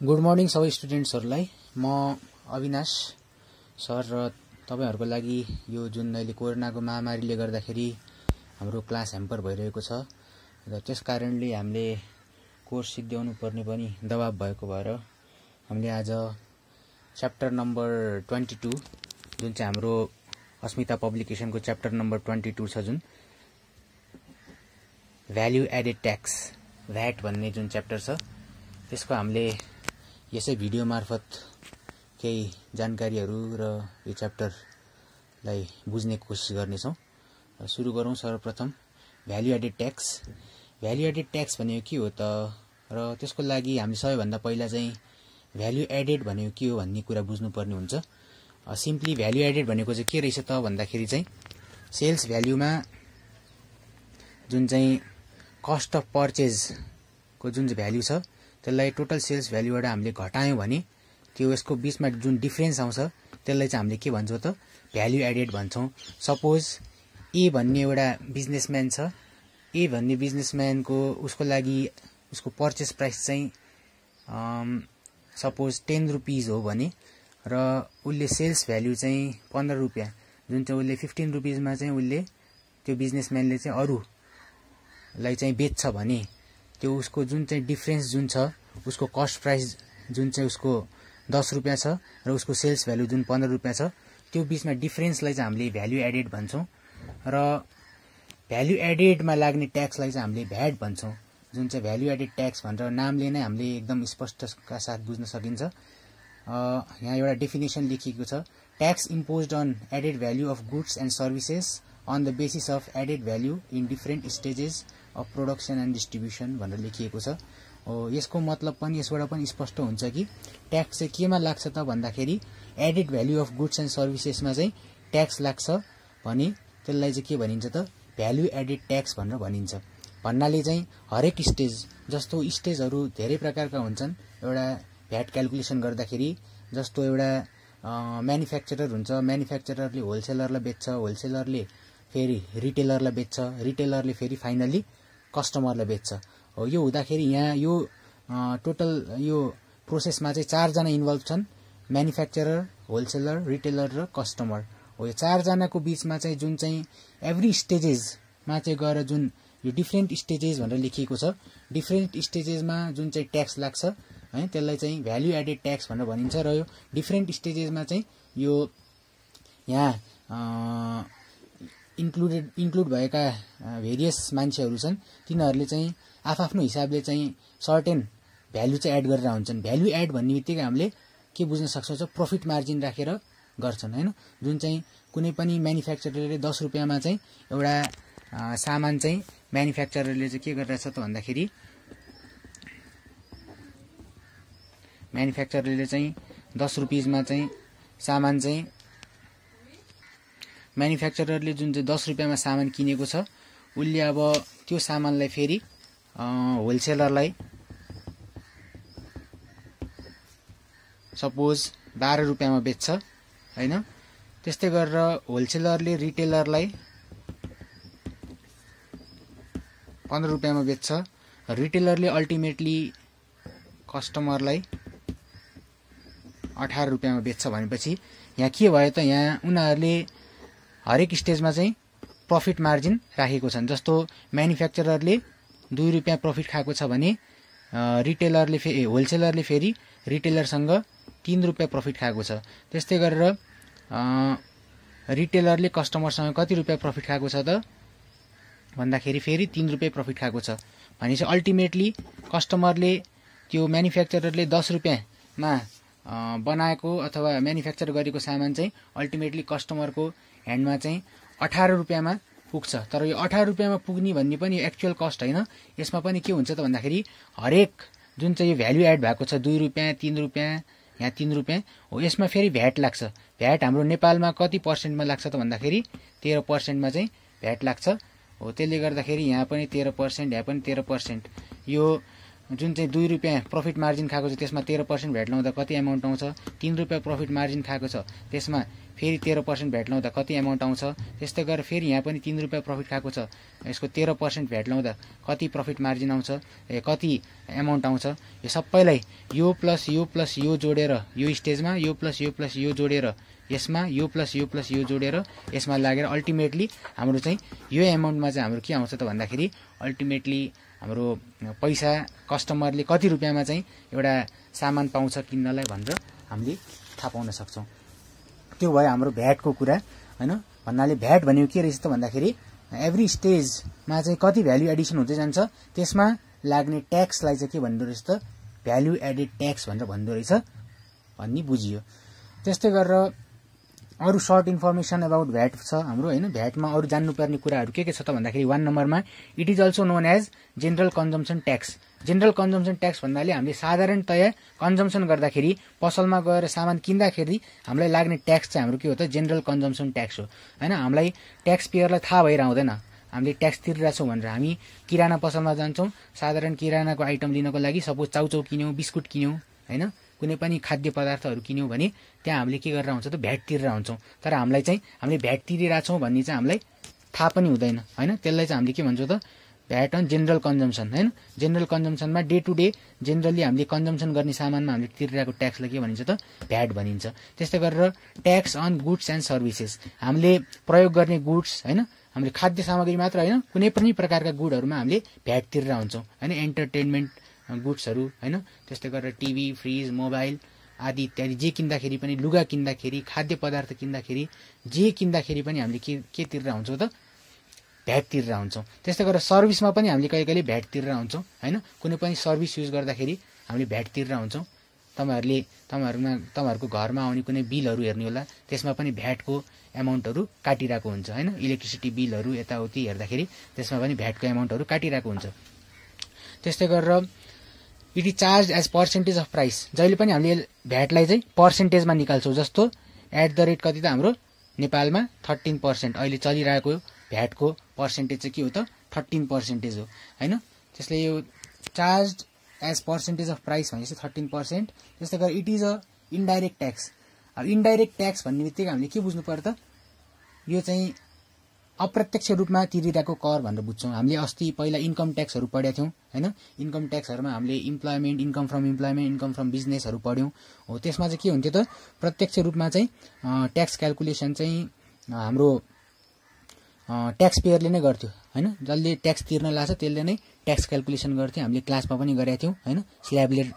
Good morning सबै स्टुडेन्ट्सहरूलाई म Avinash sir र तपाईँहरूको लागि यो जुन अहिले कोरोनाको महामारीले गर्दाखेरि हाम्रो क्लास ह्याम्पर भइरहेको छ र त्यस कारणले हामीले कोर्स सिद्ध्याउनु पर्ने पनि दबाब भएको भएर हामीले आज च्याप्टर नम्बर ट्वेन्टी टू जुन चाहिँ हाम्रो अस्मिता पब्लिकेसनको च्याप्टर नम्बर ट्वेन्टी टू छ जुन भ्याल्यु एडेड ट्याक्स भ्याट भन्ने जुन च्याप्टर छ त्यसको हामीले यसै भिडियो मार्फत केही जानकारीहरू र यो च्याप्टरलाई बुझ्ने कोसिस गर्नेछौँ। र सुरु गरौँ सर्वप्रथम value added tax value added tax भनेको के हो त? र त्यसको लागि हामीले सबैभन्दा पहिला चाहिँ भ्याल्यु एडेड भनेको के हो भन्ने कुरा बुझ्नुपर्ने हुन्छ। सिम्पली भ्याल्यु एडेड भनेको चाहिँ के रहेछ त भन्दाखेरि चाहिँ सेल्स भ्याल्युमा जुन चाहिँ कस्ट अफ पर्चेजको जुन चाहिँ भ्याल्यु छ त्यसलाई टोटल सेल्स भ्याल्युबाट हामीले घटायौँ भने त्यो यसको बिचमा जुन डिफ्रेन्स आउँछ त्यसलाई चाहिँ हामीले के भन्छौँ त भ्याल्यु एडेड भन्छौँ। सपोज ए भन्ने एउटा बिजनेसम्यान छ ए भन्ने बिजनेसम्यानको उसको लागि उसको पर्चेस प्राइस चाहिँ सपोज टेन रुपिज हो भने र उसले सेल्स भ्याल्यु चाहिँ पन्ध्र रुपियाँ जुन चाहिँ उसले फिफ्टिन रुपिजमा चाहिँ उसले त्यो बिजनेसम्यानले चाहिँ अरूलाई चाहिँ बेच्छ भने त्यो उसको जुन चाहिँ डिफ्रेन्स जुन छ उसको कस्ट प्राइस जुन चाहिँ उसको दस रुपियाँ छ र उसको सेल्स भ्यालु जुन पन्ध्र रुपियाँ छ त्यो बिचमा डिफ्रेन्सलाई चाहिँ हामीले भ्याल्यु एडेड भन्छौँ र भ्याल्यु एडेडमा लाग्ने ट्याक्सलाई चाहिँ हामीले भ्याट भन्छौँ। जुन चाहिँ भ्याल्यु एडेड ट्याक्स भनेर नामले नै हामीले एकदम स्पष्टका साथ बुझ्न सकिन्छ। यहाँ एउटा डेफिनेसन लेखिएको छ। Tax impose on added value of goods and services on the basis of added value in different stages of production and distribution भनेर लेखिएको छ। यसको मतलब पनि यसबाट पनि स्पष्ट हुन्छ कि ट्याक्स चाहिँ केमा लाग्छ त भन्दाखेरि added value of goods and सर्भिसेसमा चाहिँ ट्याक्स लाग्छ भने त्यसलाई चाहिँ के भनिन्छ त? भ्याल्यु एडेड ट्याक्स भनेर भनिन्छ। भन्नाले चाहिँ हरेक स्टेज जस्तो स्टेजहरू धेरै प्रकारका हुन्छन्। एउटा भ्याट क्यालकुलेसन गर्दाखेरि जस्तो एउटा म्यानुफ्याक्चरर हुन्छ। म्यानुफ्याक्चररले होलसेलरलाई बेच्छ। होलसेलरले फेरि रिटेलरलाई बेच्छ रिटेलरले फेरि फाइनली कस्टमरलाई बेच्छ। हो यो हुँदाखेरि यहाँ यो टोटल यो प्रोसेसमा चाहिँ चारजना इन्भल्भ छन् म्यानुफ्याक्चरर होलसेलर रिटेलर र कस्टमर हो यो चारजनाको बिचमा चाहिँ जुन चाहिँ एभ्री स्टेजेसमा चाहिँ गएर जुन यो डिफ्रेन्ट स्टेजेस भनेर लेखिएको छ डिफ्रेन्ट स्टेजेसमा जुन चाहिँ ट्याक्स लाग्छ है त्यसलाई चाहिँ भ्याल्यु एडेड ट्याक्स भनेर भनिन्छ। र यो डिफ्रेन्ट स्टेजेसमा चाहिँ यो यहाँ इन्क्लुडेड इन्क्लुड भएका भेरियस मान्छेहरू छन् तिनीहरूले चाहिँ आफ्नो हिसाबले चाहिँ सर्टेन भ्यालु चाहिँ एड गरेर हुन्छन् भ्यालु एड भन्ने बित्तिकै हामीले के बुझ्न सक्छौँ प्रफिट मार्जिन राखेर गर्छन् होइन? जुन चाहिँ कुनै पनि म्यानुफ्याक्चररले दस रुपियाँमा चाहिँ एउटा सामान चाहिँ म्यानुफ्याक्चररले चाहिँ के गरिरहेछ त भन्दाखेरि म्यानुफ्याक्चररले चाहिँ दस रुपिजमा चाहिँ सामान चाहिँ म्यानुफ्याक्चररले जुन चाहिँ दस रुपियाँमा सामान किनेको छ उसले अब त्यो सामानलाई फेरि होलसेलरलाई सपोज बाह्र रुपियाँमा बेच्छ होइन? त्यस्तै गरेर होलसेलरले रिटेलरलाई पन्ध्र रुपियाँमा बेच्छ रिटेलरले अल्टिमेटली कस्टमरलाई अठार रुपियाँमा बेच्छ भनेपछि यहाँ के भयो त यहाँ उनीहरूले हरेक स्टेजमा चाहिँ प्रफिट मार्जिन राखेको छन्। जस्तो म्यानुफ्याक्चररले दुई रुपियाँ प्रफिट खाएको छ भने रिटेलरले फे होलसेलरले फेरि रिटेलरसँग तिन रुपियाँ प्रफिट खाएको छ। त्यस्तै गरेर रिटेलरले कस्टमरसँग कति रुपियाँ प्रफिट खाएको छ त भन्दाखेरि फेरि तिन रुपियाँ प्रफिट खाएको छ। भनेपछि अल्टिमेटली कस्टमरले त्यो म्यानुफ्याक्चररले दस रुपियाँमा बनाएको अथवा म्यानुफ्याक्चर गरेको सामान चाहिँ अल्टिमेटली कस्टमरको ह्यान्डमा चाहिँ अठार रुपियाँमा पुग्छ। तर यो अठार रुपियाँमा पुग्ने भन्ने पनि एक्चुअल कस्ट होइन। यसमा पनि के हुन्छ त भन्दाखेरि हरेक जुन चाहिँ यो भ्याल्यु एड भएको छ दुई रुपियाँ तिन रुपियाँ यहाँ तिन रुपियाँ हो यसमा फेरि भ्याट लाग्छ। भ्याट हाम्रो नेपालमा कति पर्सेन्टमा लाग्छ त भन्दाखेरि तेह्र पर्सेन्टमा चाहिँ भ्याट लाग्छ। हो त्यसले गर्दाखेरि यहाँ पनि तेह्र पर्सेन्ट यहाँ पनि तेह्र पर्सेन्ट यो जुन चाहिँ दुई रुपियाँ प्रफिट मार्जिन खाएको छ त्यसमा तेह्र पर्सेन्ट भ्याट लाउँदा कति एमाउन्ट आउँछ? तिन रुपियाँ प्रफिट मार्जिन खाएको छ त्यसमा फेरि तेह्र पर्सेन्ट भ्याट लाउँदा कति एमाउन्ट आउँछ? त्यस्तै गरेर फेरि यहाँ पनि तिन रुपियाँ प्रफिट खाएको छ यसको तेह्र पर्सेन्ट भ्याट लाउँदा कति प्रफिट मार्जिन आउँछ ए कति एमाउन्ट आउँछ? यो सबैलाई यो प्लस यो प्लस यो जोडेर यो स्टेजमा यो प्लस यो प्लस यो जोडेर यसमा यो प्लस यो प्लस यो जोडेर यसमा लागेर अल्टिमेटली हाम्रो चाहिँ यो एमाउन्टमा चाहिँ हाम्रो के आउँछ त भन्दाखेरि अल्टिमेटली हाम्रो पैसा कस्टमरले कति रुपियाँमा चाहिँ एउटा सामान पाउँछ किन्नलाई भनेर हामीले थाहा पाउन सक्छौँ। त्यो भयो हाम्रो भ्याटको कुरा होइन? भन्नाले भ्याट भनेको के रहेछ त भन्दाखेरि एभ्री स्टेजमा चाहिँ कति भ्याल्यु एडिसन हुँदै जान्छ त्यसमा लाग्ने ट्याक्सलाई चाहिँ के भन्दो रहेछ त? भ्याल्यु एडेड ट्याक्स भनेर भन्दो रहेछ भन्ने बुझियो। त्यस्तै गरेर अरू सर्ट इन्फर्मेसन अबाउट भ्याट छ हाम्रो होइन? भ्याटमा अरू जान्नुपर्ने कुराहरू के के छ त भन्दाखेरि वान नम्बरमा it is also known as general consumption tax general consumption tax भन्नाले हामीले साधारणतया कन्जम्सन गर्दाखेरि पसलमा गएर सामान किन्दाखेरि हामीलाई लाग्ने ट्याक्स चाहिँ हाम्रो के हो त? जेनरल कन्जम्सन ट्याक्स हो। होइन? हामीलाई ट्याक्स पेयरलाई थाहा भएर आउँदैन हामीले ट्याक्स तिरिरहेछौँ भनेर हामी किराना पसलमा जान्छौँ। साधारण किरानाको आइटम लिनको लागि सपोज चाउचाउ किन्यौँ बिस्कुट किन्यौँ होइन? कुनै पनि खाद्य पदार्थहरू किन्यौँ भने त्यहाँ हामीले के गरेर हुन्छ त भ्याट तिरेर हुन्छौँ तर हामीलाई चाहिँ हामीले भ्याट तिरिरहेछौँ भन्ने चाहिँ हामीलाई थाहा पनि हुँदैन होइन? त्यसलाई चाहिँ हामीले के भन्छौँ त भ्याट अन जेनरल कन्जम्सन होइन? जेनरल कन्जम्सनमा डे टु डे जेनरली हामीले कन्जम्सन गर्ने सामानमा हामीले तिरिरहेको ट्याक्सलाई के भनिन्छ त भ्याट भनिन्छ। त्यस्तै गरेर tax on goods and services हामीले प्रयोग गर्ने गुड्स होइन? हामीले खाद्य सामग्री मात्र होइन कुनै पनि प्रकारका गुडहरूमा हामीले भ्याट तिरेर हुन्छौँ होइन? एन्टरटेनमेन्ट गुड्सहरू होइन? त्यस्तै गरेर टिभी फ्रिज मोबाइल आदि इत्यादि जे किन्दाखेरि पनि लुगा किन्दाखेरि खाद्य पदार्थ किन्दाखेरि जे किन्दाखेरि पनि हामीले के के तिरेर हुन्छौँ त? भ्याट तिरेर हुन्छौँ त्यस्तै गरेर सर्भिसमा पनि हामीले कहिले कहिले भ्याट तिरेर हुन्छौँ होइन? कुनै पनि सर्भिस युज गर्दाखेरि हामीले भ्याट तिरेर हुन्छौँ तपाईँहरूले तपाईँहरूमा तपाईँहरूको घरमा आउने कुनै बिलहरू हेर्ने होला त्यसमा पनि भ्याटको एमाउन्टहरू काटिरहेको हुन्छ होइन? इलेक्ट्रिसिटी बिलहरू यताउति हेर्दाखेरि त्यसमा पनि भ्याटको एमाउन्टहरू काटिरहेको हुन्छ। त्यस्तै गरेर it is charge as percentage of price. जहिले पनि हामीले भ्याटलाई चाहिँ पर्सेन्टेजमा निकाल्छौँ जस्तो एट द रेट कति त हाम्रो नेपालमा थर्टिन पर्सेन्ट अहिले चलिरहेको भ्याटको पर्सेन्टेज चाहिँ के हो त? थर्टिन पर्सेन्टेज हो होइन? त्यसले यो charge as percentage of price भनेपछि थर्टिन पर्सेन्ट त्यस्तै गरेर it is a indirect tax अब इन्डाइरेक्ट ट्याक्स भन्ने बित्तिकै हामीले के बुझ्नु पर्यो त? यो चाहिँ अप्रत्यक्ष रूपमा तिरिरहेको कर भनेर बुझ्छौँ। हामीले अस्ति पहिला इन्कम ट्याक्सहरू पढेका थियौँ होइन? इन्कम ट्याक्सहरूमा हामीले employment income from employment income from बिजनेसहरू पढ्यौँ। हो त्यसमा चाहिँ के हुन्थ्यो त? प्रत्यक्ष रूपमा चाहिँ ट्याक्स क्यालकुलेसन चाहिँ हाम्रो ट्याक्स पेयरले नै गर्थ्यो होइन? जसले ट्याक्स तिर्न लाग्छ त्यसले नै ट्याक्स क्यालकुलेसन गर्थ्यो। हामीले क्लासमा पनि गरेका थियौँ होइन?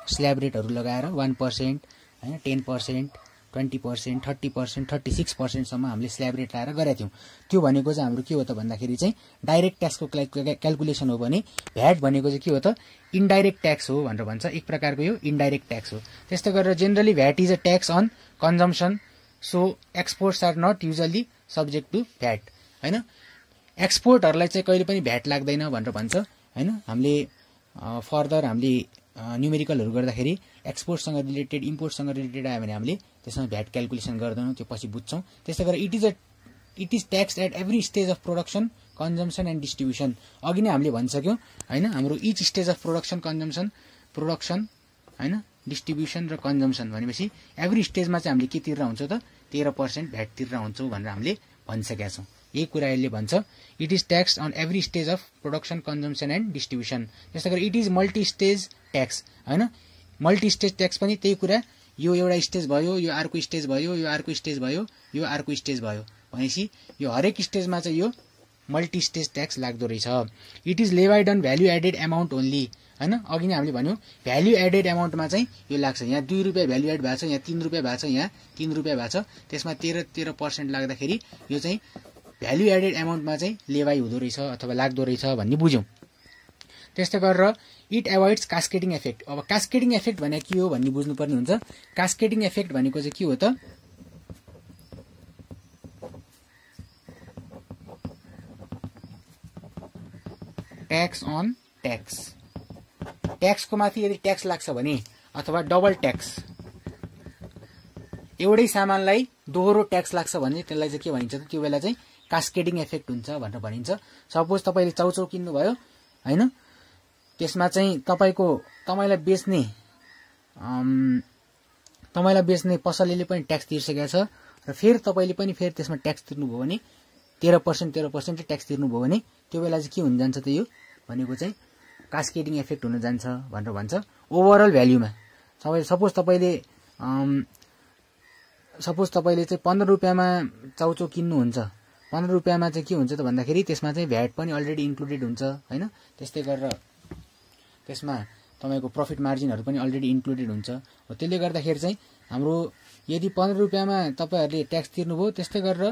स्ल्याब रेट लगाएर वान पर्सेन्ट होइन? Ten percent twenty percent thirty percent thirty six पर्सेन्टसम्म हामीले स्ल्याब रेट लाएर गरेका थियौँ। त्यो भनेको चाहिँ हाम्रो के हो त भन्दाखेरि चाहिँ डाइरेक्ट ट्याक्सको क्यालकुलेसन हो भने भ्याट भनेको चाहिँ के हो त? इन्डाइरेक्ट ट्याक्स हो भनेर भन्छ। एक प्रकारको यो इन्डाइरेक्ट ट्याक्स हो। त्यस्तै गरेर generally VAT is a tax on consumption so exports are not usually subject to VAT होइन? एक्सपोर्टहरूलाई चाहिँ कहिले पनि भ्याट लाग्दैन भनेर भन्छ होइन? हामीले फर्दर हामीले न्युमेरिकलहरू गर्दाखेरि एक्सपोर्टसँग रिलेटेड इम्पोर्टसँग रिलेटेड आयो भने हामीले त्यसमा भ्याट क्यालकुलेसन गर्दैनौँ त्यो पछि बुझ्छौँ। त्यस्तै गरेर it is a it is tax at every stage of production consumption and distribution अघि नै हामीले भनिसक्यौँ होइन हाम्रो each stage of production consumption production होइन डिस्ट्रिब्युसन र कन्जम्सन भनेपछि एभ्री स्टेजमा चाहिँ हामीले के तिरेर हुन्छ त? तेह्र पर्सेन्ट भ्याट तिरेर हुन्छौँ भनेर हामीले भनिसकेका छौँ। यही कुरा यसले भन्छ। It is tax on every stage of production consumption and distribution त्यस्तै गरी it is multi stage tax होइन। मल्टी स्टेज ट्याक्स पनि त्यही कुरा यो एउटा स्टेज भयो यो अर्को स्टेज भयो यो अर्को स्टेज भयो यो अर्को स्टेज भयो। भनेपछि यो हरेक स्टेजमा चाहिँ यो मल्टी स्टेज ट्याक्स लाग्दो रहेछ। It is levied on value added amount only होइन? अघि नै हामीले भन्यौँ भ्याल्यु एडेड एमाउन्टमा चाहिँ यो लाग्छ। यहाँ दुई रुपियाँ भ्याल्यु एड भएको छ यहाँ तिन रुपियाँ भएको छ यहाँ तिन रुपियाँ भएको छ। त्यसमा तेह्र तेह्र पर्सेन्ट लाग्दाखेरि यो चाहिँ भ्याल्यु एडेड एमाउन्टमा चाहिँ लेवाई हुँदो रहेछ अथवा लाग्दो रहेछ भन्ने बुझ्यौँ। त्यस्तै गरेर इट एभोइड्स कास्केटिङ इफेक्ट अब कास्केटिङ इफेक्ट भनेको के हो भन्ने बुझ्नुपर्ने हुन्छ। कास्केटिङ इफेक्ट भनेको चाहिँ के हो त? ट्याक्स अन ट्याक्स ट्याक्सको माथि यदि ट्याक्स लाग्छ भने अथवा डबल ट्याक्स एउटै सामानलाई दोहोरो ट्याक्स लाग्छ भने त्यसलाई चाहिँ के भनिन्छ त? त्यो बेला चाहिँ कास्केटिङ इफेक्ट हुन्छ भनेर भनिन्छ। सपोज तपाईँले चाउचाउ किन्नुभयो होइन? त्यसमा चाहिँ तपाईँको तपाईँलाई बेच्ने तपाईँलाई बेच्ने पसलेले पनि ट्याक्स तिर्सकेको छ र फेरि तपाईँले पनि फेरि त्यसमा ट्याक्स तिर्नुभयो भने तेह्र पर्सेन्ट तेह्र पर्सेन्ट ट्याक्स तिर्नुभयो भने त्यो बेला चाहिँ के हुन जान्छ त यो? भनेको चाहिँ कास्केटिङ इफेक्ट हुन जान्छ भनेर भन्छ। ओभरअल भ्याल्युमा तपाईँ सपोज तपाईँले सपोज तपाईँले चाहिँ पन्ध्र रुपियाँमा चाउचाउ किन्नुहुन्छ। पन्ध्र रुपियाँमा चाहिँ के हुन्छ त भन्दाखेरि त्यसमा चाहिँ भ्याट पनि अलरेडी इन्क्लुडेड हुन्छ होइन? त्यस्तै गरेर त्यसमा तपाईँको प्रफिट मार्जिनहरू पनि अलरेडी इन्क्लुडेड हुन्छ। हो त्यसले गर्दाखेरि चाहिँ हाम्रो यदि पन्ध्र रुपियाँमा तपाईँहरूले ट्याक्स तिर्नुभयो त्यस्तै गरेर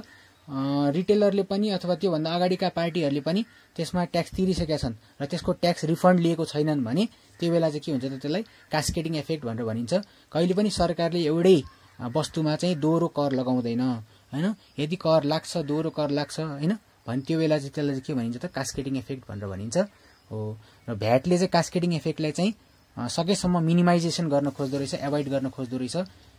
रिटेलरले पनि अथवा त्योभन्दा अगाडिका पार्टीहरूले पनि त्यसमा ट्याक्स तिरिसकेका छन् र त्यसको ट्याक्स रिफन्ड लिएको छैनन् भने त्यो बेला चाहिँ के हुन्छ त त्यसलाई कास्केटिङ इफेक्ट भनेर भनिन्छ। कहिले पनि सरकारले एउटै वस्तुमा चाहिँ दोहोरो कर लगाउँदैन होइन? यदि कर लाग्छ दोहोरो कर लाग्छ होइन? भने त्यो बेला चाहिँ त्यसलाई चाहिँ के भनिन्छ त? कास्केटिङ इफेक्ट भनेर भनिन्छ। हो। र भ्याटले चाहिँ कास्केटिङ इफेक्टलाई चाहिँ सकेसम्म मिनिमाइजेसन गर्न खोज्दो रहेछ एभोइड गर्न खोज्दो रहेछ।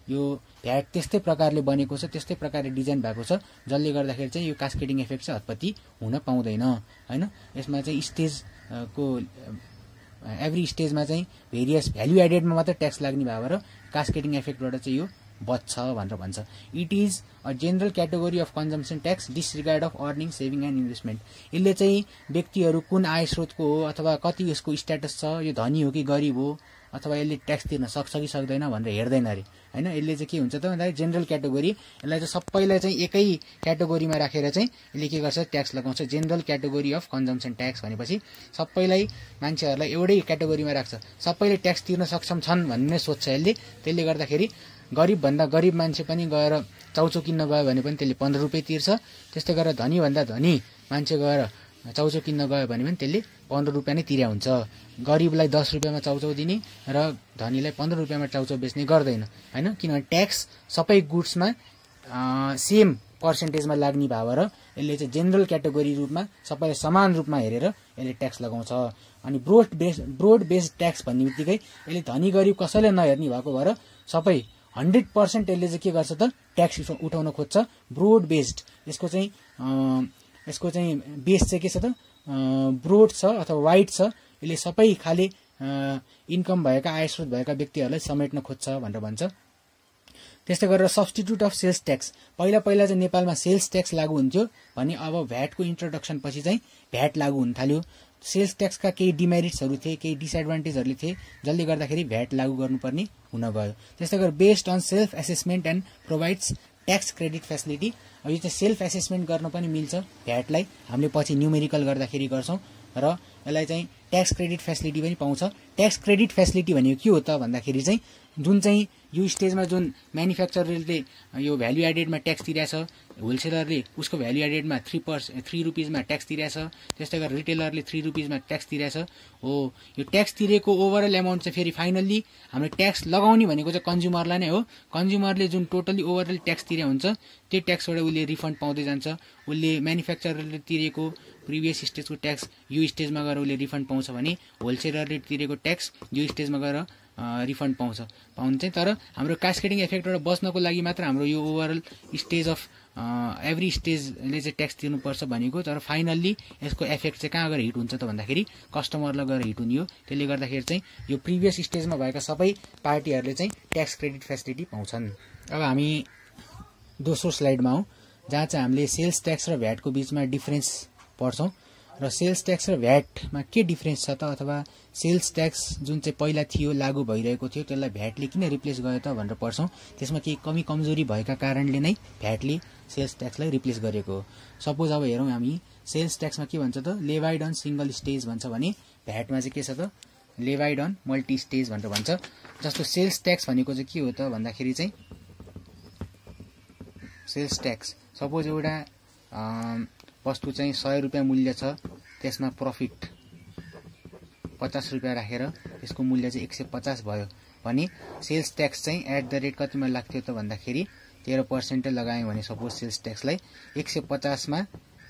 यो भ्याट त्यस्तै प्रकारले बनेको छ त्यस्तै प्रकारले डिजाइन भएको छ जसले गर्दाखेरि चाहिँ यो कास्केटिङ इफेक्ट चाहिँ हतपत्ति हुन पाउँदैन होइन? यसमा चाहिँ स्टेजको एभ्री स्टेजमा चाहिँ भेरियस भ्याल्यु एडेडमा मात्रै ट्याक्स लाग्ने भएर कास्केटिङ इफेक्टबाट चाहिँ यो बच्छ भनेर भन्छ। It is a general category of consumption tax disregard of earning saving and investment यसले चाहिँ व्यक्तिहरू कुन आय स्रोतको हो अथवा कति यसको स्ट्याटस छ यो धनी हो कि गरिब हो अथवा यसले ट्याक्स तिर्न सक्छ कि सक्दैन भनेर हेर्दैन अरे। होइन यसले चाहिँ के हुन्छ त भन्दाखेरि जेनरल क्याटेगोरी यसलाई चाहिँ सबैलाई चाहिँ एकै क्याटेगोरीमा राखेर चाहिँ यसले के गर्छ ट्याक्स लगाउँछ। General category of consumption tax भनेपछि सबैलाई मान्छेहरूलाई एउटै क्याटेगोरीमा राख्छ। सबैले ट्याक्स तिर्न सक्षम छन् भन्ने सोध्छ यसले। त्यसले गर्दाखेरि गरिबभन्दा गरिब मान्छे पनि गएर चाउचो किन्न गयो भने पनि त्यसले पन्ध्र रुपियाँ तिर्छ। त्यस्तै गरेर धनीभन्दा धनी मान्छे गएर चाउचो किन्न गयो भने पनि त्यसले पन्ध्र रुपियाँ नै तिर्या हुन्छ। गरिबलाई दस रुपियाँमा चाउचाउ दिने र धनीलाई पन्ध्र रुपियाँमा चाउचाउ बेच्ने गर्दैन होइन? किनभने ट्याक्स सबै गुड्समा सेम पर्सेन्टेजमा लाग्ने भएर यसले चाहिँ जेनरल क्याटेगोरी रूपमा सबैलाई समान रूपमा हेरेर यसले ट्याक्स लगाउँछ। अनि broad base broad based tax भन्ने बित्तिकै यसले धनी गरिब कसैलाई नहेर्ने भएको भएर सबै हन्ड्रेड पर्सेन्ट यसले चाहिँ के गर्छ त ट्याक्स उठाउन खोज्छ। ब्रोड बेस्ड यसको चाहिँ यसको चाहिँ बेस चाहिँ के छ त ब्रोड छ अथवा वाइड छ। यसले सबै खाले इन्कम भएका आय स्रोत भएका व्यक्तिहरूलाई समेट्न खोज्छ भनेर भन्छ। त्यस्तै गरेर सब्सटिट्युट अफ सेल्स ट्याक्स पहिला पहिला चाहिँ नेपालमा सेल्स ट्याक्स लागू हुन्थ्यो। भने अब भ्याटको इन्ट्रोडक्सन पछि चाहिँ भ्याट लागू हुन थाल्यो। सेल्स ट्याक्सका केही डिमेरिट्सहरू थिए केही डिसएडभान्टेजहरूले थिए जसले गर्दाखेरि भ्याट लागू गर्नुपर्ने हुन गयो। त्यस्तै गरेर based on self assessment and provides tax credit facility अब यो चाहिँ सेल्फ एसेसमेन्ट गर्न पनि मिल्छ भ्याटलाई। हामीले पछि न्युमेरिकल गर्दाखेरि गर्छौँ र यसलाई चाहिँ ट्याक्स क्रेडिट फेसिलिटी पनि पाउँछ। ट्याक्स क्रेडिट फेसिलिटी भनेको के हो त भन्दाखेरि चाहिँ जुन चाहिँ यो स्टेजमा जुन म्यानुफ्याक्चररले यो भ्याल्यु एडेडमा ट्याक्स तिरेछ होलसेलरले उसको भ्याल्यु एडेडमा थ्री पर्स थ्री रुपिजमा ट्याक्स तिरेछ त्यस्तै गरेर रिटेलरले थ्री रुपिजमा ट्याक्स तिरेछ हो यो ट्याक्स तिरेको ओभरअल एमाउन्ट चाहिँ फेरि फाइनल्ली हामीले ट्याक्स लगाउने भनेको चाहिँ कन्ज्युमरलाई नै हो। कन्ज्युमरले जुन टोटली ओभरअल ट्याक्स तिरे हुन्छ त्यो ट्याक्सबाट उसले रिफन्ड पाउँदै जान्छ। उसले म्यानुफ्याक्चररले तिरेको प्रिभियस स्टेजको ट्याक्स यो स्टेजमा गएर उसले रिफन्ड पाउँछ भने होलसेलरले तिरेको ट्याक्स यो स्टेजमा गएर रिफन्ड पाउँछ पाउनु चाहिँ तर हाम्रो कास्केटिङ इफेक्टबाट बच्नको लागि मात्र हाम्रो यो ओभरअल स्टेज अफ एभ्री स्टेजले चाहिँ ट्याक्स तिर्नुपर्छ भनेको तर फाइनल्ली यसको इफेक्ट चाहिँ कहाँ गएर हिट हुन्छ त भन्दाखेरि कस्टमरलाई गएर हिट हुने हो। त्यसले गर्दाखेरि चाहिँ यो प्रिभियस स्टेजमा भएका सबै पार्टीहरूले चाहिँ ट्याक्स क्रेडिट फेसिलिटी पाउँछन्। अब हामी दोस्रो स्लाइडमा हौँ जहाँ चाहिँ हामीले सेल्स ट्याक्स र भ्याटको बिचमा डिफ्रेन्स पढ्छौँ। र सेल्स ट्याक्स र भ्याटमा के डिफ्रेन्स छ त? अथवा सेल्स ट्याक्स जुन चाहिँ पहिला थियो लागू भइरहेको थियो त्यसलाई भ्याटले किन रिप्लेस गर्यो त भनेर पढ्छौँ। त्यसमा केही कमी कमजोरी भएका कारणले नै भ्याटले सेल्स ट्याक्सलाई रिप्लेस गरेको हो। सपोज अब हेरौँ हामी सेल्स ट्याक्समा के भन्छ त? लेभाइड अन सिङ्गल स्टेज भन्छ भने भ्याटमा चाहिँ के छ त? लेभाइड अन मल्टी स्टेज भनेर भन्छ। जस्तो सेल्स ट्याक्स भनेको चाहिँ के हो त? भन्दाखेरि चाहिँ सेल्स ट्याक्स सपोज एउटा वस्तु चाहिँ सय रुपियाँ मूल्य छ। त्यसमा प्रफिट पचास रुपियाँ राखेर त्यसको मूल्य चाहिँ एक सय पचास भयो। भने सेल्स ट्याक्स चाहिँ एट द रेट कतिमा लाग्थ्यो त भन्दाखेरि तेह्र पर्सेन्टै लगायौँ भने सपोज सेल्स ट्याक्सलाई एक सय पचासमा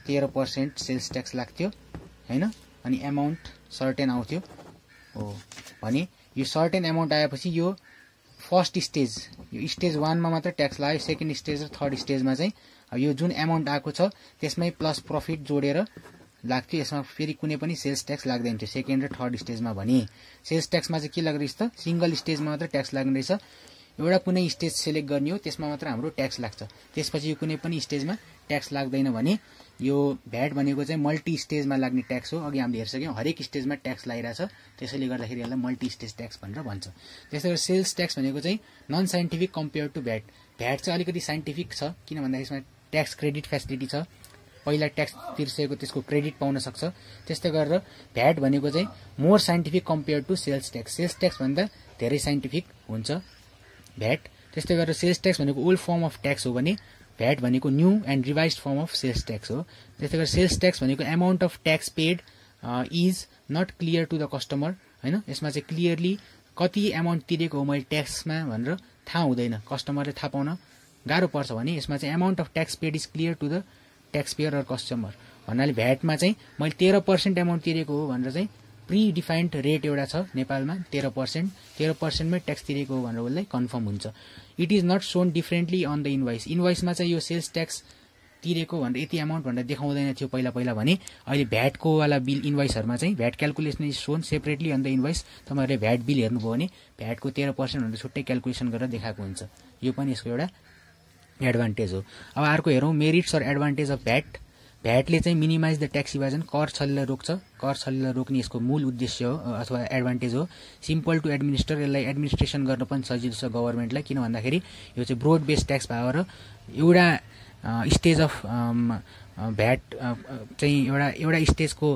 तेह्र पर्सेन्ट सेल्स ट्याक्स लाग्थ्यो होइन? अनि एमाउन्ट सर्टेन आउँथ्यो। हो। भने यो सर्टेन एमाउन्ट आएपछि यो फर्स्ट स्टेज यो स्टेज वानमा मात्र ट्याक्स लाग्यो सेकेन्ड स्टेज र थर्ड स्टेजमा चाहिँ यो जुन एमाउन्ट आएको छ त्यसमै प्लस प्रफिट जोडेर लाग्थ्यो। यसमा फेरि कुनै पनि सेल्स ट्याक्स लाग्दैन थियो। सेकेन्ड र थर्ड स्टेजमा भने। सेल्स ट्याक्समा चाहिँ के लाग्दो रहेछ त? सिङ्गल स्टेजमा मात्र ट्याक्स लाग्ने रहेछ। एउटा कुनै स्टेज सेलेक्ट गर्ने हो त्यसमा मात्र हाम्रो ट्याक्स लाग्छ। त्यसपछि यो कुनै पनि स्टेजमा ट्याक्स लाग्दैन भने यो भ्याट भनेको चाहिँ मल्टी स्टेजमा लाग्ने ट्याक्स हो। अघि हामीले हेरिसक्यौँ हरेक स्टेजमा ट्याक्स लगाइरहेछ त्यसैले गर्दाखेरि यसलाई मल्टी स्टेज ट्याक्स भनेर भन्छ। त्यस्तै गरी सेल्स ट्याक्स भनेको चाहिँ non scientific compare to VAT VAT चाहिँ अलिकति साइन्टिफिक छ किन भन्दाखेरि यसमा ट्याक्स क्रेडिट फेसिलिटी छ। पहिला ट्याक्स तिर्सेको त्यसको क्रेडिट पाउन सक्छ। त्यस्तै गरेर भ्याट भनेको चाहिँ more scientific compare to sales tax. Sales tax भन्दा धेरै साइन्टिफिक हुन्छ। भ्याट। त्यस्तै गरेर सेल्स ट्याक्स भनेको ओल्ड फर्म अफ ट्याक्स हो भने भ्याट भनेको new and revise form of sales tax हो। त्यस्तै गरेर सेल्स ट्याक्स भनेको amount of tax paid is not clear to the customer होइन? यसमा चाहिँ क्लियरली कति एमाउन्ट तिरेको हो मैले ट्याक्समा भनेर थाहा हुँदैन। कस्टमरले थाहा पाउन गाह्रो पर्छ भने यसमा चाहिँ amount of tax paid is clear to the tax payer or customer भन्नाले भ्याटमा चाहिँ मैले तेह्र पर्सेन्ट एमाउन्ट तिरेको हो भनेर चाहिँ प्रि डिफाइन्ड रेट एउटा छ नेपालमा तेह्र पर्सेन्ट तेह्र पर्सेन्टमै ट्याक्स तिरेको हो भनेर उसलाई कन्फर्म हुन्छ। It is not shown differently on the invoice इन्भोइसमा चाहिँ यो सेल्स ट्याक्स तिरेको भनेर यति एमाउन्ट भनेर देखाउँदैन थियो पहिला पहिला भने। अहिले भ्याटको वाला बिल इन्भोइसहरूमा चाहिँ VAT calculation is shown separately on the invoice तपाईँहरूले भ्याट बिल हेर्नुभयो भने भ्याटको तेह्र पर्सेन्ट भनेर छुट्टै क्यालकुलेसन गरेर देखाएको हुन्छ। यो पनि यसको एउटा एडभान्टेज हो। अब अर्को हेरौँ merits or advantage of VAT भ्याटले चाहिँ मिनिमाइज द ट्याक्स इभाजन कर छलीलाई रोक्छ। कर छलीलाई रोक्ने यसको मूल उद्देश्य हो अथवा एडभान्टेज हो। सिम्पल टु एडमिनिस्टर यसलाई एडमिनिस्ट्रेसन गर्न पनि सजिलो छ गभर्मेन्टलाई किन भन्दाखेरि यो चाहिँ ब्रोड बेस्ड ट्याक्स भयो र एउटा स्टेज अफ भ्याट चाहिँ एउटा एउटा स्टेजको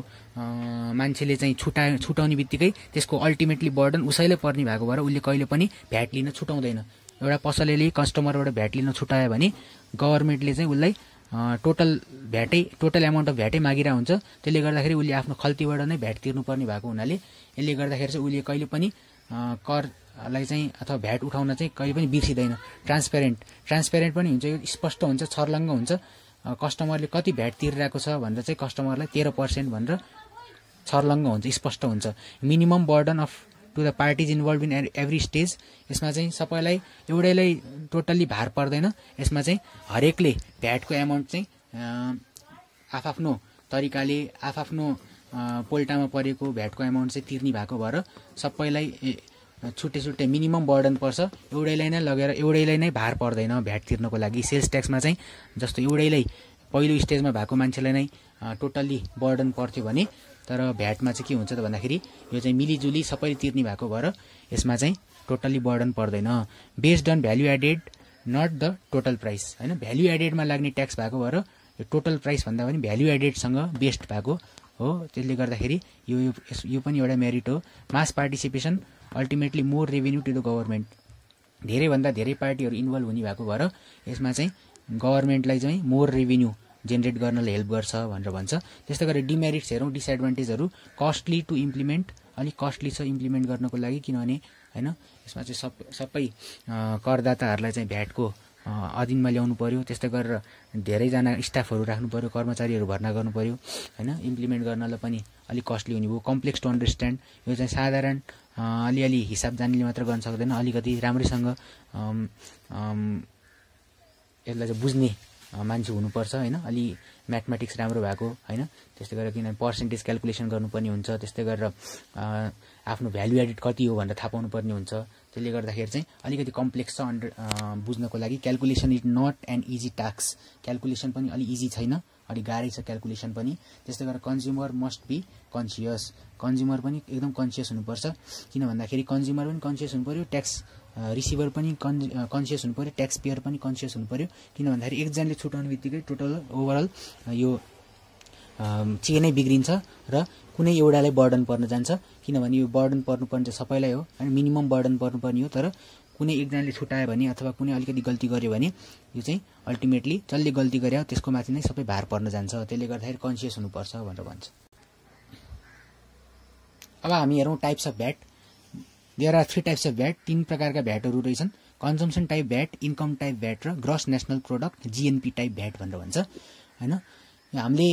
मान्छेले चाहिँ छुटा छुटाउने बित्तिकै त्यसको अल्टिमेटली बर्डन उसैले पर्ने भएको भएर उसले कहिले पनि भ्याट लिन छुटाउँदैन। एउटा पसलेले कस्टमरबाट भ्याट लिन छुटायो भने गभर्मेन्टले चाहिँ उसलाई टोटल भ्याटै टोटल एमाउन्ट अफ भ्याटै मागिरहेको हुन्छ त्यसले गर्दाखेरि उसले आफ्नो खल्तीबाट नै भ्याट तिर्नुपर्ने भएको हुनाले यसले गर्दाखेरि चाहिँ उसले कहिले पनि करलाई चाहिँ अथवा भ्याट उठाउन चाहिँ कहिले पनि बिर्सिँदैन। ट्रान्सपेरेन्ट ट्रान्सपेरेन्ट पनि हुन्छ यो स्पष्ट हुन्छ छर्लङ्ग हुन्छ। कस्टमरले कति भ्याट तिरिरहेको छ भनेर चाहिँ कस्टमरलाई तेह्र पर्सेन्ट भनेर छर्लङ्ग हुन्छ स्पष्ट हुन्छ। Minimum burden of to the parties involve in every stage यसमा चाहिँ सबैलाई एउटैलाई टोटल्ली भार पर्दैन। यसमा चाहिँ हरेकले भ्याटको एमाउन्ट चाहिँ आफआफ्नो तरिकाले आफआफ्नो पोल्टामा परेको भ्याटको एमाउन्ट चाहिँ तिर्ने भएको भएर सबैलाई छुट्टै छुट्टै मिनिमम बर्डन पर्छ। एउटैलाई नै लगेर एउटैलाई नै भार पर्दैन भ्याट तिर्नको लागि। सेल्स ट्याक्समा चाहिँ जस्तो एउटैलाई पहिलो स्टेजमा भएको मान्छेलाई नै टोटल्ली बर्डन पर्थ्यो भने तर भ्याटमा चाहिँ के हुन्छ त भन्दाखेरि यो चाहिँ मिलिजुली सबैले तिर्ने भएको भएर यसमा चाहिँ टोटल्ली बर्डन पर्दैन। Based on value added not the total price होइन भ्याल्यु एडेडमा लाग्ने ट्याक्स भएको भएर यो टोटल प्राइस भन्दा पनि भ्याल्यु एडेडसँग बेस्ट भएको हो। त्यसले गर्दाखेरि यो यो पनि एउटा मेरिट हो। Mass participation ultimately more revenue to the government धेरैभन्दा धेरै पार्टीहरू इन्भल्भ हुने भएको भएर यसमा चाहिँ गभर्मेन्टलाई चाहिँ मोर रेभेन्यू जेनेरेट गर्नलाई हेल्प गर्छ भनेर भन्छ। त्यस्तै गरेर डिमेरिट्स हेरौँ डिसएडभान्टेजहरू कस्टली टु इम्प्लिमेन्ट अलिक कस्टली छ इम्प्लिमेन्ट गर्नको लागि किनभने होइन यसमा चाहिँ सब सबै करदाताहरूलाई चाहिँ भ्याटको अधीनमा ल्याउनु पऱ्यो त्यस्तै गरेर धेरैजना स्टाफहरू राख्नु पऱ्यो कर्मचारीहरू भर्ना गर्नु पऱ्यो होइन इम्प्लिमेन्ट गर्नलाई पनि अलिक कस्टली हुने भयो। कम्प्लेक्स टु अन्डरस्ट्यान्ड यो चाहिँ साधारण अलिअलि हिसाब जान्नेले मात्र गर्न सक्दैन। अलिकति राम्रैसँग यसलाई चाहिँ बुझ्ने मान्छे हुनुपर्छ होइन? अलि म्याथमेटिक्स राम्रो भएको होइन? त्यस्तै गरेर किनभने पर्सेन्टेज क्यालकुलेसन गर्नुपर्ने हुन्छ त्यस्तै गरेर आफ्नो भ्यालु एडिड कति हो भनेर थाहा पाउनुपर्ने हुन्छ। त्यसले गर्दाखेरि चाहिँ अलिकति कम्प्लेक्स छ अन्डर बुझ्नको लागि। Calculation is not an easy task calculation पनि अलिक इजी छैन अलिक गाह्रै छ क्यालकुलेसन पनि। त्यस्तै गरेर consumer must be conscious consumer पनि एकदम कन्सियस हुनुपर्छ। किन भन्दाखेरि कन्ज्युमर पनि कन्सियस हुनु पऱ्यो ट्याक्स रिसिभर पनि कन् कन्सियस हुनु पऱ्यो ट्याक्स पेयर पनि कन्सियस हुनु पऱ्यो किन भन्दाखेरि एकजनाले छुट्याउने बित्तिकै टोटल ओभरअल यो चेनै बिग्रिन्छ र कुनै एउटालाई बर्डन पर्न जान्छ। किनभने यो बर्डन पर्नुपर्ने चाहिँ सबैलाई हो होइन मिनिमम बर्डन पर्नुपर्ने हो। तर कुनै एकजनाले छुट्यायो भने अथवा कुनै अलिकति गल्ती गर्यो भने यो चाहिँ अल्टिमेटली जसले गल्ती गरे त्यसको माथि नै सबै भार पर्न जान्छ। त्यसले गर्दाखेरि कन्सियस हुनुपर्छ भनेर भन्छ। अब हामी हेरौँ types of VAT there are three types of VAT तिन प्रकारका भ्याटहरू रहेछन्. Consumption type VAT income type VAT र gross national product GNP type VAT भनेर भन्छ। होइन? हामीले